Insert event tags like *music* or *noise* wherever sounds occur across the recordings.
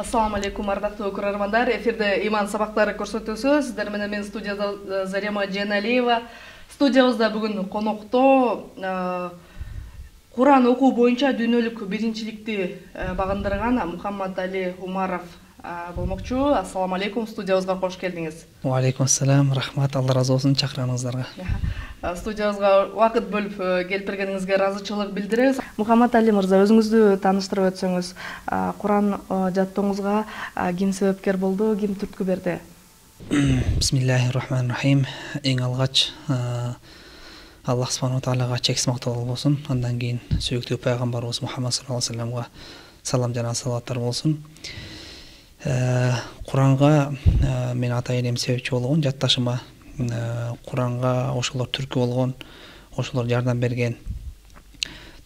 ассалому алейкум ардактуу көрөрмандар эфирде иман сабактары көрсөтүүсү сиздер менен мен студияда зарема жээналиева студиябызда бүгүн конокто куран окуу боюнча дүйнөлүк биринчиликти багындырган мухаммад али умаров. Болмокчу. Ассалому алейкум. Студиябызга кош келдиңиз. Алейкум ассалам рахмат. Алла ыраазы болсун чакырганыңыздарга. *laughs* Студиябызга убакыт бөлүп келип бергениңизге ыраазычылык билдиребиз. Мухаммад али мырза өзүңүздү тааныштырып өтсөңүз. Куран жаттооңузга ким себепкер болду ким түрткү берди? *clears throat* Бисмиллахи рахмани рахим эң алгач аллах субханала таалага чексиз мактаулар болсун андан кийин сүйүктүү пайгамбарыбыз мухаммад саллаллаху алейхи вассаламга салам жана салаваттар болсун куранга менин ата энем себепчи болгон жатташыма куранга ошолор түркү болгон ошолор жардам берген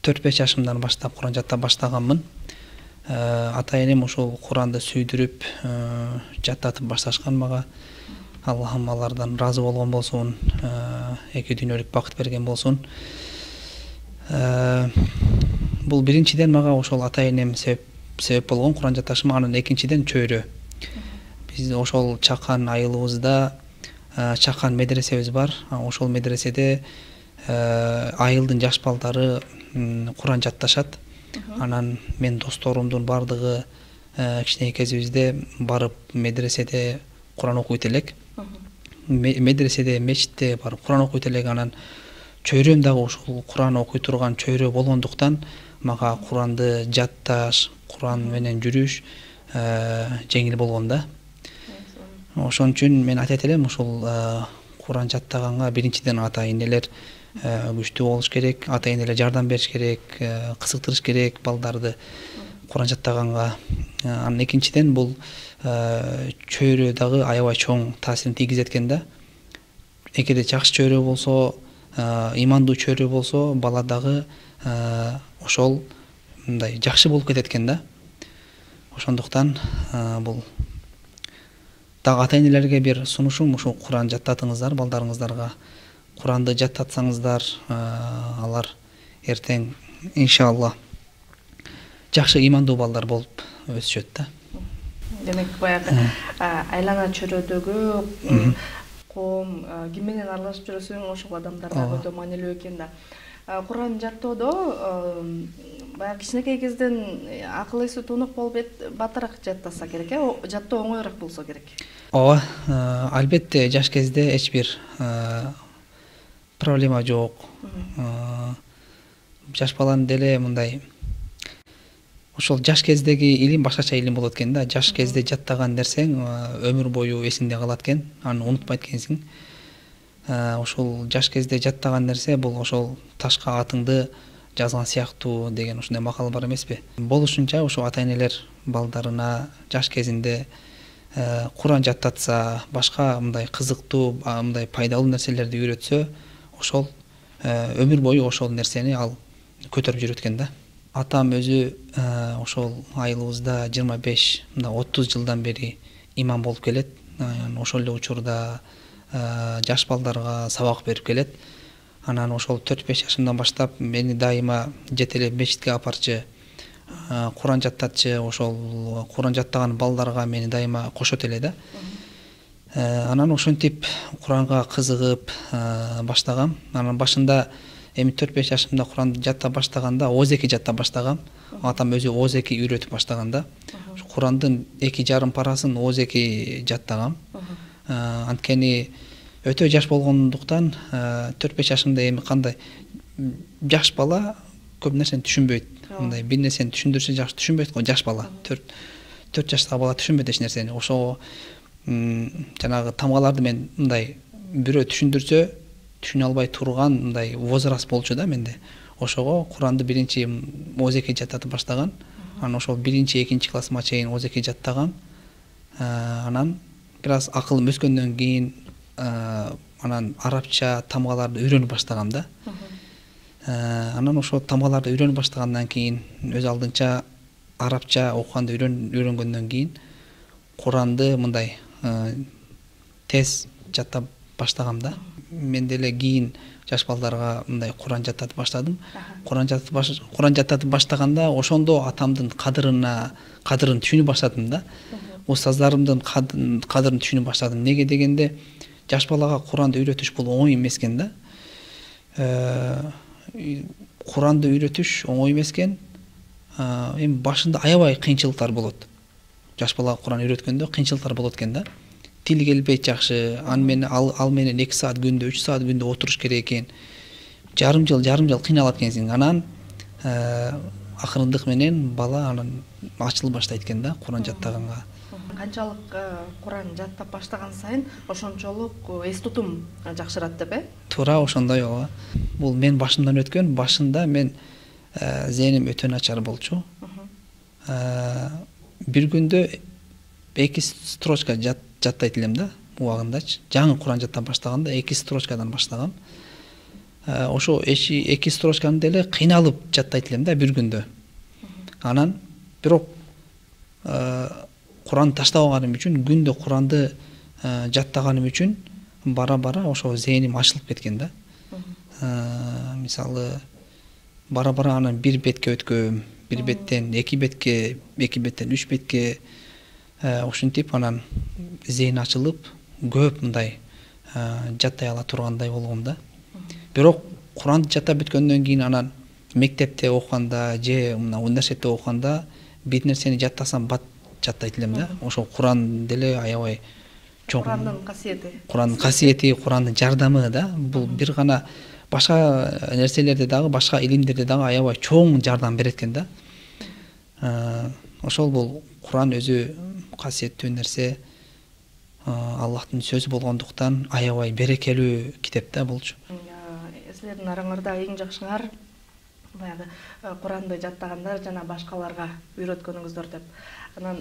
төрт беш жашымдан баштап куран жаттап баштаганмын. Ата энем ушул куранды сүйдүрүп жаттатып башташкан мага. Аллахым алардан ыраазы болгон болсун эки дүйнөлүк бакыт берген болсун. Бул биринчиден мага ошол ата энем себеп себеп болгон куран жатташыма анан экинчиден чөйрө биз ошол чакан айылыбызда чакан медресебиз бар. Ошол медреседе айылдын жаш балдары куран жатташат. Анан менин досторумдун баардыгы кичинекей кезибизде барып медреседе куран окуйт элек медреседе мечитте барып куран окуйт элек анан чөйрөм дагы ушул куран окуй турган чөйрө болгондуктан мага куранды жатташ куран менен жүрүш жеңил болгон да. Ошон үчүн мен айтат элем ушул куран жаттаганга биринчиден ата энелер күчтүү болуш керек ата энелер жардам бериш керек кызыктырыш керек балдарды куран жаттаганга. Анан экинчиден бул чөйрө дагы аябай чоң таасирин тийгизет экен да. Эгерде жакшы чөйрө болсо ыймандуу чөйрө болсо бала дагы ошол мындай жакшы болуп кетет экен да. Ошондуктан бул дагы ата энелерге бир сунушум ушул куран жаттатыңыздар балдарыңыздарга. Куранды жаттатсаңыздар алар эртең иншалла жакшы ыймандуу балдар болуп өсүшөт да. Демек баягы айлана чөйрөдөгү коом ким менен аралашып жүрөсүң ошол адамдар дагы өтө маанилүү экен да. Куран жаттоодо баягы кичинекей кезден акыл эси тунук болуп батыраак жаттаса керек э жаттоо оңоюраак болсо керек. Ооба албетте жаш кезде эч бир проблема жок. Жаш баланын деле мындай ошол жаш кездеги илим башкача илим болот экен да. Жаш кезде жаттаган нерсең өмүр бою эсиңде калат экен. Аны унутпайт экенсиң ушул жаш кезде жаттаган нерсе бул ошол ташка атыңды жазган сыяктуу деген ушундай макал бар эмеспи. Болушунча ошо ата энелер балдарына жаш кезинде куран жаттатса башка мындай кызыктуу мындай пайдалуу нерселерди үйрөтсө ошол өмүр бою ошол нерсени ал көтөрүп жүрөт экен да. Атам өзү ошол айылыбызда жыйырма беш мындай отуз жылдан бери имам болуп келет. Ошол эле учурда жаш балдарга сабак берип келет. Анан ошол төрт беш жашымдан баштап мени дайыма жетелеп мечитке алып барчу куран жаттатчы ошол куран жаттаган балдарга мени дайыма кошот эле да. Анан ошентип куранга кызыгып баштагам. Анан башында эми төрт беш жашымда куранды жаттап баштаганда ооз эки жаттап баштагам атам өзү ооз эки үйрөтүп баштаган да. Курандын эки жарым парасын ооз эки жаттагам анткени өтө жаш болгондуктан төрт беш жашымда эми кандай жаш бала көп нерсени түшүнбөйт. Мындай бир нерсени түшүндүрсө жакшы түшүнбөйт го жаш бала. Төрт төрт жаштагы бала түшүнбөйт эч нерсени. Ошого жанагы тамгаларды мен мындай бирөө түшүндүрсө түшүнө албай турган мындай возраст болчу да менде. Ошого куранды биринчи ооз эки жаттатып баштаган. Анан ошол биринчи экинчи классыма чейин ооз эки жаттагам анан бир аз акылым өскөндөн кийин анан арабча тамгаларды үйрөнүп баштагам да. Анан ошол тамгаларды үйрөнүп баштагандан кийин өз алдынча арабча окуганды үйрөнгөндөн кийин куранды мындай тез жаттап баштагам да. Мен деле кийин жаш балдарга мындай куран жаттатып баштадым куран куран жаттатып баштаганда ошондо атамдын кадырына кадырын түшүнүп баштадым да. Устаздарымдын кадырын түшүнүп баштадым. Эмнеге дегенде жаш балага куранды үйрөтүш бул оңой эмес экен да. Куранды үйрөтүш оңой эмес экен эми башында аябай кыйынчылыктар болот. Жаш балага куран үйрөткөндө кыйынчылыктар болот экен да. Тил келбейт жакшы аны менен ал менен эки саат күндө үч саат күндө отуруш керек экен. Жарым жыл жарым жыл кыйналат экенсиң анан. Акырындык менен бала анан ачылып баштайт экен да куран жаттаганга канчалык куран жаттап баштаган сайын ошончолук эс тутум жакшырат деп э? Туура ошондой ооба. Бул мен башымдан өткөн башында мен зээним өтө начар болчу. Бир күндө эки строчка жаттайт элем да убагындачы жаңы куран жаттап баштаганда эки строчкадан баштагам ошо эки строчканы деле кыйналып жаттайт элем да бир күндө. Анан бирок куранды таштабаганым үчүн күндө куранды жаттаганым үчүн бара бара ошо зээним ачылып кеткен да. Мисалы бара бара анан бир бетке өткөм бир беттен эки бетке эки беттен үч бетке ушинтип анан зээн ачылып көп мындай жаттай ала тургандай болгом да. Бирок куранды жаттап бүткөндөн кийин анан мектепте окуганда же мына университетте окуганда бир нерсени жаттасам бат жаттайт элем да. Ошол куран деле аябай чоң курандын касиети. Курандын касиети курандын жардамы да. Бул бир гана башка нерселерде дагы башка илимдерде дагы аябай чоң жардам берет экен да ошол бул куран өзү касиеттүү нерсе аллахтын сөзү болгондуктан аябай берекелүү китеп да булчу силердин араңарда эң жакшыңар баягы куранды жаттагандар жана башкаларга үйрөткөнүңүздөр деп. Анан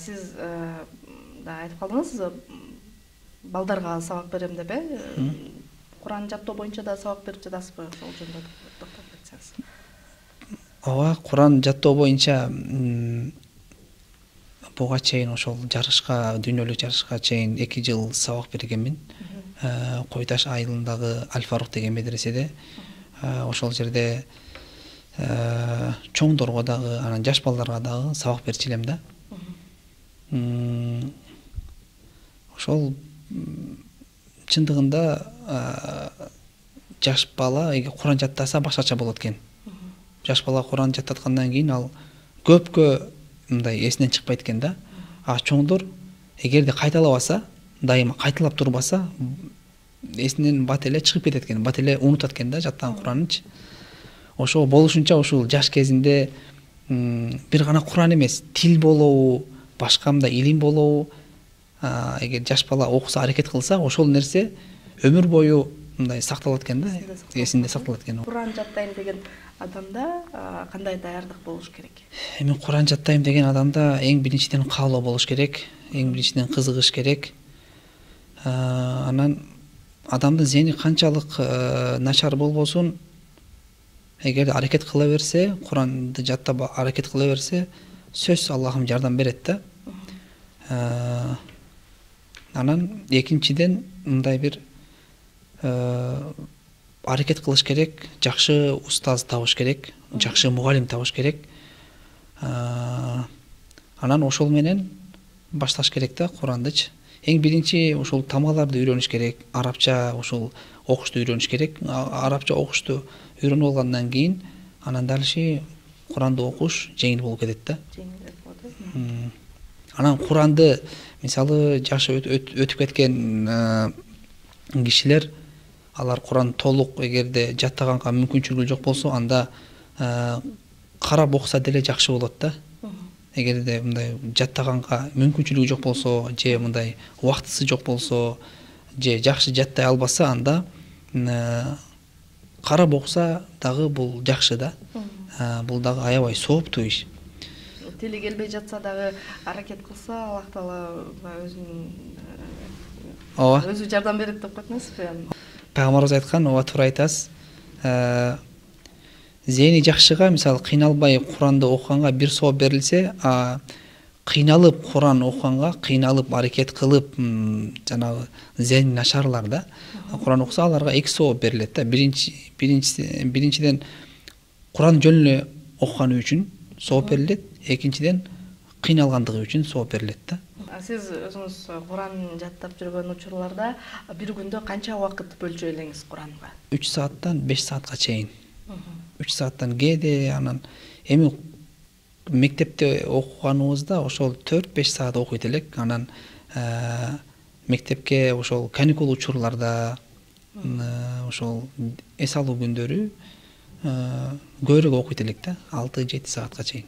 сиз да айтып калдыңыз балдарга сабак берем деп э куран жаттоо боюнча да сабак берип жатасызбы ошол жөнүндө токтолуп кетсеңиз? Ооба куран жаттоо боюнча буга чейин ошол жарышка дүйнөлүк жарышка чейин эки жыл сабак бергенмин кой таш айылындагы аль фарук деген медреседе ошол жерде чоңдорго дагы анан жаш балдарга дагы сабак берчү элем да ошол чындыгында жаш бала куран жаттаса башкача болот экен. Жаш бала куран жаттаткандан кийин ал көпкө мындай эсинен чыкпайт экен да. А чоңдор эгерде кайталабаса дайыма кайталап турбаса эсинен бат эле чыгып кетет экен бат эле унутат экен да жаттаган куранынчы ошо болушунча ушул жаш кезинде бир гана куран эмес тил болобу башка мындай илим болобу. Эгер жаш бала окуса аракет кылса ошол нерсе өмүр бою мындай сакталат экен да эсинде сакталат экен. куран жаттайм деген адамда кандай даярдык болуш керек? Эми куран жаттайм деген адамда эң биринчиден каалоо болуш керек эң биринчиден кызыгыш керек анан адамдын зээни канчалык начар болбосун эгер аракет кыла берсе куранды жаттап аракет кыла берсе сөзсүз аллахым жардам берет да. Анан экинчиден мындай бир аракет кылыш керек жакшы устаз табыш керек жакшы мугалим табыш керек. Анан ошол менен башташ керек да курандычы эң биринчи ушул тамгаларды үйрөнүш керек арабча ушул окушту үйрөнүш керек арабча окушту үйрөнүп алгандан кийин анан дальше куранды окуш жеңил болуп кетет да анан куранды мисалы жашы өтүп кеткен кишилер алар куранды толук эгерде жаттаганга мүмкүнчүлүгү жок болсо анда карап окуса деле жакшы болот да эгерде мындай жаттаганга мүмкүнчүлүгү жок болсо же мындай убактысы жок болсо же жакшы жаттай албаса анда карап окуса дагы бул жакшы да. Бул дагы аябай сооптуу иш. Тили келбей жатса дагы аракет кылса аллах таала өзүнүн ооба. өзү жардам берет деп коет эмеспи пайгамбарыбыз айткан ооба туура айтасыз зээни жакшыга мисалы кыйналбай куранды окуганга бир сооп берилсе кыйналып куран окуганга кыйналып аракет кылып жанагы зени начарлар да. Куран окуса аларга эки сооп берилет да. Биринчи биринчиден куран жөн эле окуганы үчүн сооп берилет экинчиден кыйналгандыгы үчүн сооп берилет да. Сиз өзүңүз куран жаттап жүргөн учурларда бир күндө канча убакыт бөлчү элеңиз куранга үч сааттан беш саатка чейин үч сааттан кээде анан эми мектепте окуганыбызда ошол төрт беш саат окуйт элек. Анан э, мектепке ошол каникул учурларда э, ошол эс алуу күндөрү э, көбүрөөк окуйт элек да алты жети саатка чейин.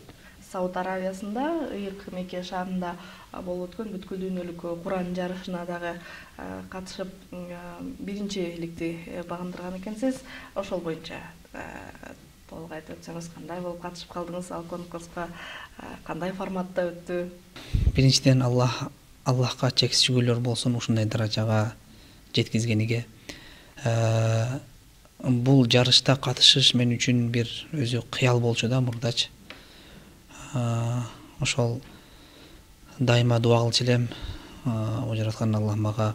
Сауд аравиясында ыйык меке шаарында болуп өткөн бүткүл дүйнөлүк куран жарышына дагы катышып биринчиликти багындырган экенсиз ошол боюнча. Толук айтып өтсөңүз кандай болуп катышып калдыңыз? Ал конкурска кандай форматта өттү? Биринчиден аллах аллахка чексиз шүгүрлөр болсун ушундай даражага жеткизгениге. Бул жарышта катышыш мен үчүн бир өзү кыял болчу да мурдачы ошол дайыма дуба кылчу элем. Жараткан аллах мага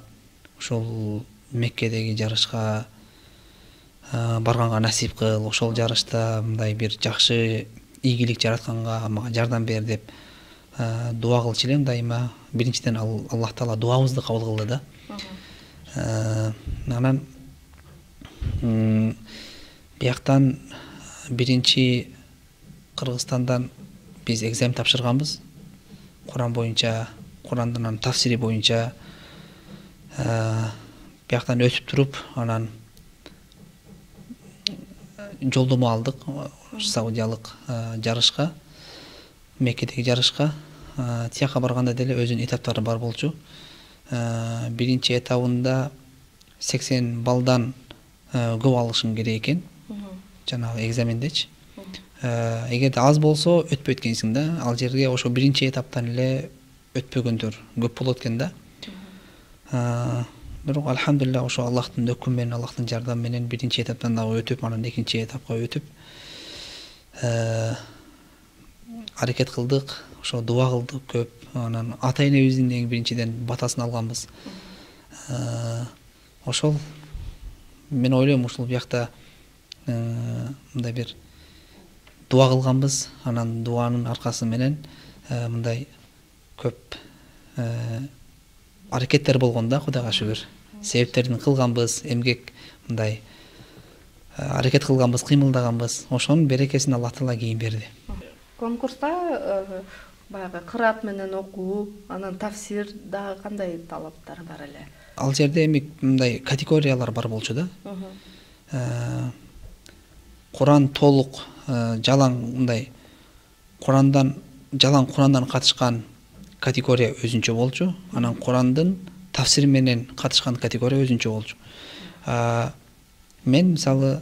ушул меккедеги жарышка барганга насип кыл ошол жарышта мындай бир жакшы ийгилик жаратканга мага жардам бер деп дуба кылчу элем дайыма. Биринчиден аллах таала дубабызды кабыл кылды да. Анан бияктан биринчи кыргызстандан биз экзамен тапшырганбыз. Куран боюнча курандын тафсири боюнча бияктан өтүп туруп анан жолдомо алдык саудиялык жарышка меккедеги жарышка тияка барганда деле өзүнүн этаптары бар болчу. Биринчи этабында сексен баллдан көп алышың керек экен жанагы экзамендечи эгерде аз болсо өтпөйт экенсиң да ал жерге ошо биринчи этаптан эле өтпөгөндөр көп болот экен да. Бирок альхамдулилля ошо аллахтын өкүмү менен аллахтын жардамы менен биринчи этаптан дагы өтүп анан экинчи этапка өтүп аракет кылдык ошо дуба кылдык көп. Анан ата энебиздин эң биринчиден батасын алганбыз. Ошол мен ойлойм ушул биякта мындай бир дуба кылганбыз. Анан дубанын аркасы менен мындай көп аракеттер болгон да кудайга шүгүр себептерин кылганбыз эмгек мындай аракет кылганбыз кыймылдаганбыз ошонун берекесин аллах таала кийин берди конкурста баягы кыраат менен окуу анан тафсир дагы кандай талаптар бар эле ал жерде эми мындай категориялар бар болчу да. Куран толук жалаң мындай курандан жалаң курандан катышкан категория өзүнчө болчу. Анан курандын тафсири менен катышкан категория өзүнчө болчу. Мен мисалы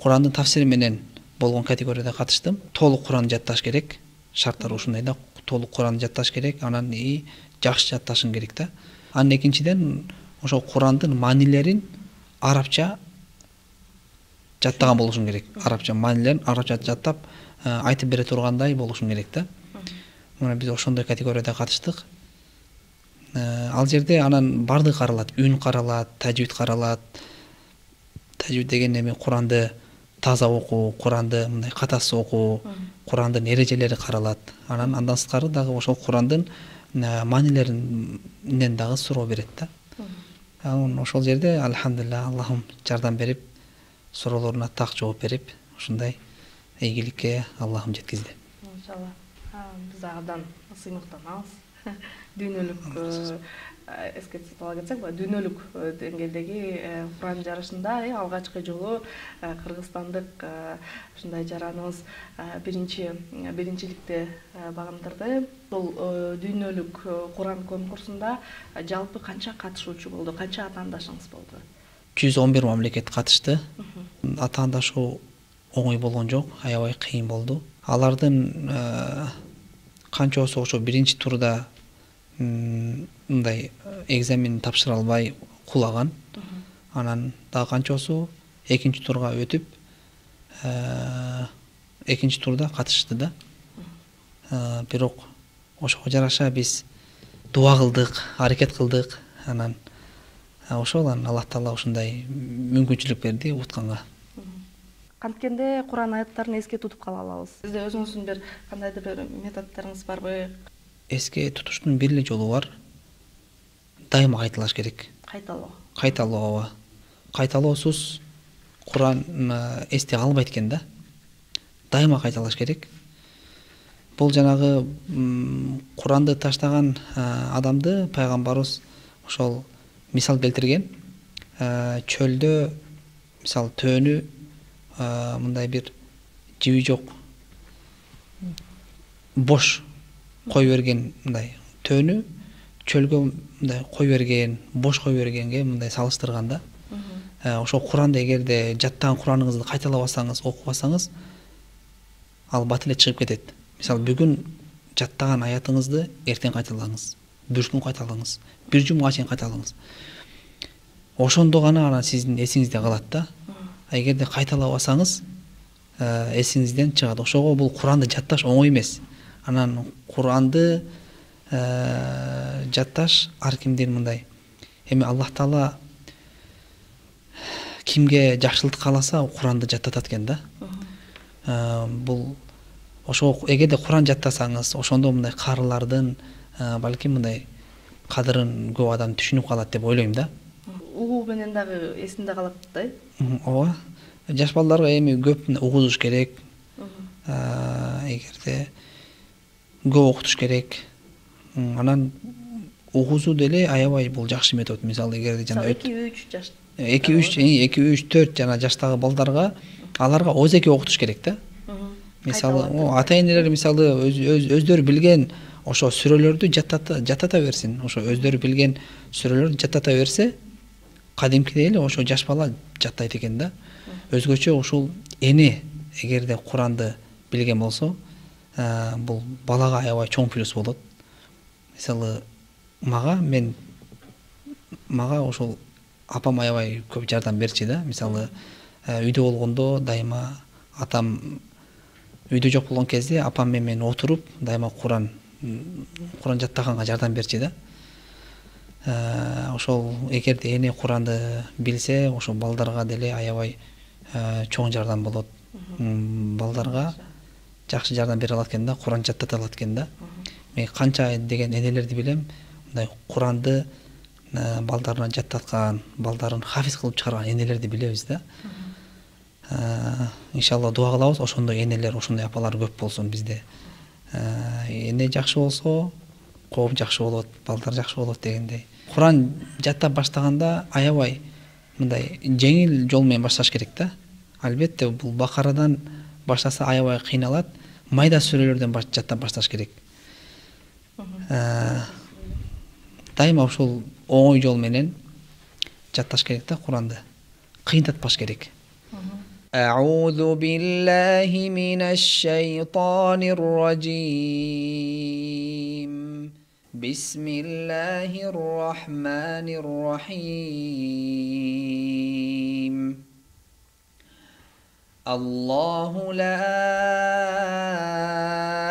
курандын тафсири менен болгон категорияда катыштым. Толук куранды жатташ керек. Шарттары ушундай да. Толук куранды жатташ керек. Анан и жакшы жатташың керек да. Анан экинчиден ошол курандын маанилерин арабча жаттаган болушуң керек. Арабча маанилерин арабча жаттап айтып бере тургандай болушуң керек да. Мына биз ошондой категорияда катыштык. Ал жерде анан баардыгы каралат үн каралат тажвид каралат. Тажвид деген эми куранды таза окуу куранды мындай катасыз окуу курандын эрежелери каралат. Анан андан сырткары дагы ошол курандын маанилеринен дагы суроо берет да. Анан ошол жерде альхамдулилля аллахым жардам берип суроолоруна так жооп берип ушундай ийгиликке аллахым жеткизди. Иншалла. Биз абдан сыймыктанабыз *laughs* дүйнөлүк эске сала кетсек баягы дүйнөлүк э, деңгээлдеги э, куран жарышында э алгачкы жолу э, кыргызстандык ушундай жараныбыз биринчи биринчиликти багындырды. Бул дүйнөлүк куран конкурсунда жалпы канча катышуучу болду канча атаандашыңыз болду? Жүз он бир мамлекет катышты. Атаандашуу оңой болгон жок аябай кыйын болду. Алардын канчоосу ошо биринчи турда мындай экзамен тапшыра албай кулаган анан дагы канчоосу экинчи турга өтүп экинчи турда катышты да. Бирок ошого жараша биз дуба кылдык аракет кылдык. Анан ошол анан аллах таала ушундай мүмкүнчүлүк берди утканга. Канткенде куран аяттарын эске тутуп кала алабыз. Сизде өзүңүздүн бир кандайдыр бир методдоруңуз барбы? Эске тутуштун бир эле жолу бар. Дайыма кайталаш керек. Кайталоо. Кайталоо ооба кайталоосуз куран эсте калбайт экен да. Дайыма кайталаш керек. Бул жанагы куранды таштаган адамды пайгамбарыбыз ошол мисал келтирген. Чөлдө мисалы төөнү мындай бир жиби жок. Бош кое берген мындай төөнү чөлгө мындай кое берген бош кое бергенге мындай салыштырганда ошол куранды эгерде жаттаган кураныңызды кайталабасаңыз окубасаңыз ал бат эле чыгып кетет. Мисалы бүгүн жаттаган аятыңызды эртең кайталаңыз бир күн кайталаңыз бир жумага чейин кайталаңыз ошондо гана анан сиздин эсиңизде калат да. Эгерде кайталабасаңыз эсиңизден чыгат ошого бул куранды жатташ оңой эмес анан куранды жатташ ар кимдин мындай эми аллах таала кимге жакшылык кааласа куранды жаттатат экен да. Бул ошого эгерде куран жаттасаңыз ошондо мындай карылардын балким мындай кадырын көп адам түшүнүп калат деп ойлойм да. Угуу менен дагы эсинде калат да э? Ооба. Жаш балдарга эми көп угузуш керек. Эгерде көп окутуш керек. Анан угузуу деле аябай бул жакшы метод. Мисалы эгерде жана эки үч жаш эки үч эки үч төрт жана жаштагы балдарга аларга озеки окутуш керек да. Мисалы ата энелер мисалы өздөрү билген ошо сүрөлөрдү жаттата берсин. Ошо өздөрү билген сүрөлөрдү жаттата берсе кадимкидей эле ошо жаш бала жаттайт экен да өзгөчө ушул эне эгерде куранды билген болсо бул балага аябай чоң плюс болот мисалы мага мен мага ушул апам аябай көп жардам берчү да мисалы үйдө болгондо дайыма атам үйдө жок болгон кезде апам менен отуруп дайыма куран куран жаттаганга жардам берчү да ошол эгерде эне куранды билсе ошол балдарга деле аябай чоң жардам болот. Балдарга жакшы жардам бере алат экен да куран жаттата алат экен да. Мен канча деген энелерди билем. Мындай куранды балдарына жаттаткан балдарын хафиз кылып чыгарган энелерди билебиз да. Иншалла дуба кылабыз. Ошондой энелер ошондой апалар көп болсун бизде. Эне жакшы болсо коом жакшы болот балдар жакшы болот дегендей куран жаттап баштаганда аябай мындай жеңил жол менен башташ керек да албетте бул бакарадан баштаса аябай кыйналат майда сүрөлөрдөн жаттап башташ керек дайыма ушул оңой жол менен жатташ керек да куранды кыйынтатпаш керек أعوذ بالله من الشيطان الرجيم بسم الله الرحمن الرحيم. الله لا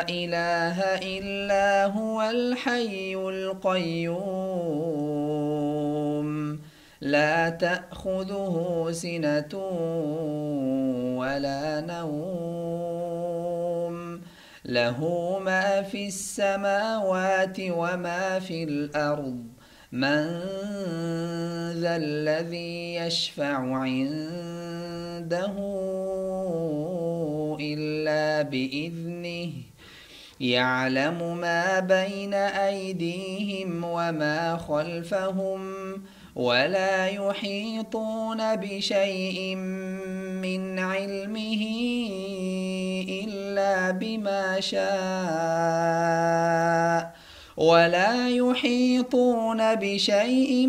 إله إلا هو الحي القيوم. لا تأخذه سنة ولا نوم. له ما في السماوات وما في الأرض. من ذا الذي يشفع عنده إلا بإذنه يعلم ما بين أيديهم وما خلفهم. ولا يحيطون بشيء من علمه إلا بما شاء. ولا يحيطون بشيء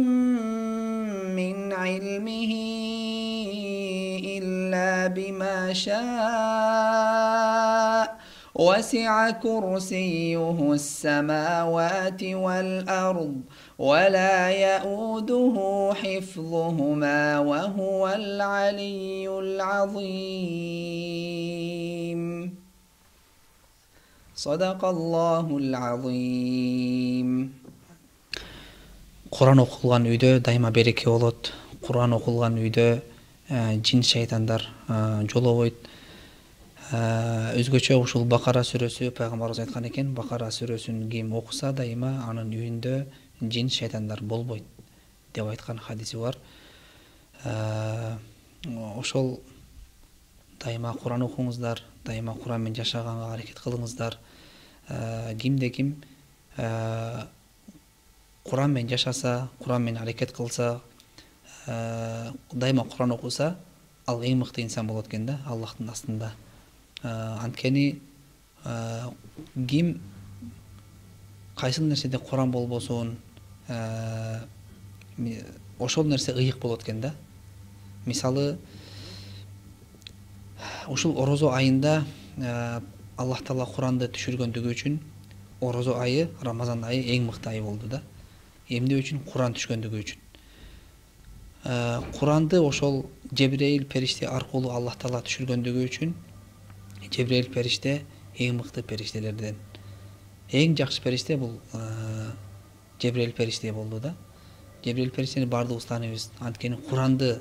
من علمه إلا بما شاء. وسع كرسيه السماوات والأرض ولا يئوده حفظهما وهو العلي العظيم صدق الله العظيم куран окулган үйдө дайыма береке болот куран окулган үйдө жин шайтандар жолобойт өзгөчө ушул бакара сүрөсү пайгамбарыбыз айткан экен бакара сүрөсүн ким окуса дайыма анын үйүндө жин шайтандар болбойт деп айткан хадиси бар. Ошол дайыма куран окуңуздар дайыма куран менен жашаганга аракет кылыңыздар кимде ким куран менен жашаса куран менен аракет кылса дайыма куран окуса ал эң мыкты инсан болот экен да аллахтын астында. Анткени ким кайсыл нерседе куран болбосун ошол нерсе ыйык болот экен да. Мисалы ушул орозо айында аллах таала куранды түшүргөндүгү үчүн орозо айы рамазан айы эң мыкты ай болду да. Эмне үчүн? Куран түшкөндүгү үчүн. Куранды ошол жебирейил периште аркылуу аллах таала түшүргөндүгү үчүн жебирейил периште эң мыкты периштелерден. Эң жакшы периште бул жебирейил периште болду да жебирейил периштени баардыгыбыз тааныйбыз анткени куранды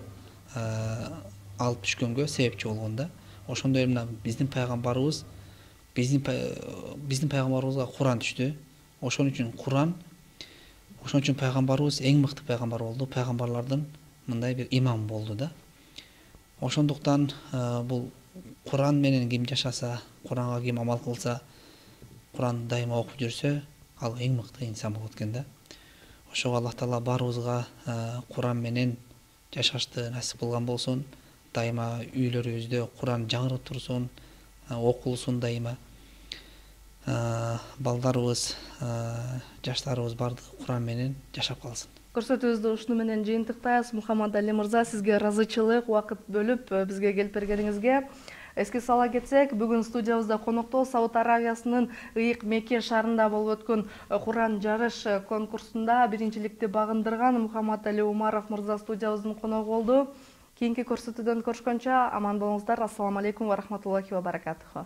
алып түшкөнгө себепчи болгон да ошондой эле мына биздин пайгамбарыбыз биздин биздин пайгамбарыбызга куран түштү ошон үчүн куран ошон үчүн пайгамбарыбыз эң мыкты пайгамбар болду пайгамбарлардын мындай бир имамы болду да ошондуктан бул куран менен ким жашаса куранга ким амал кылса куранды дайыма окуп жүрсө ал эң мыкты инсан болот экен да ошого аллах таала баарыбызга куран менен жашашты насип кылган болсун дайыма үйлөрүбүздө куран жаңырып турсун окулсун дайыма. Балдарыбыз жаштарыбыз баардыгы куран менен жашап калсын. Көрсөтүүбүздү ушуну менен жыйынтыктайбыз. Мухаммад али мырза сизге ыраазычылык убакыт бөлүп бизге келип бергениңизге эске сала кетсек бүгүн студиябызда конокто сауд аравиясынын ыйык мекке шаарында болуп өткөн куран жарыш конкурсунда биринчиликти багындырган мухаммад али умаров мырза студиябыздын коногу болду. Кийинки көрсөтүүдөн көрүшкөнчө аман болуңуздар. Ассалому алейкум ва рахматуллахи ва баракатуху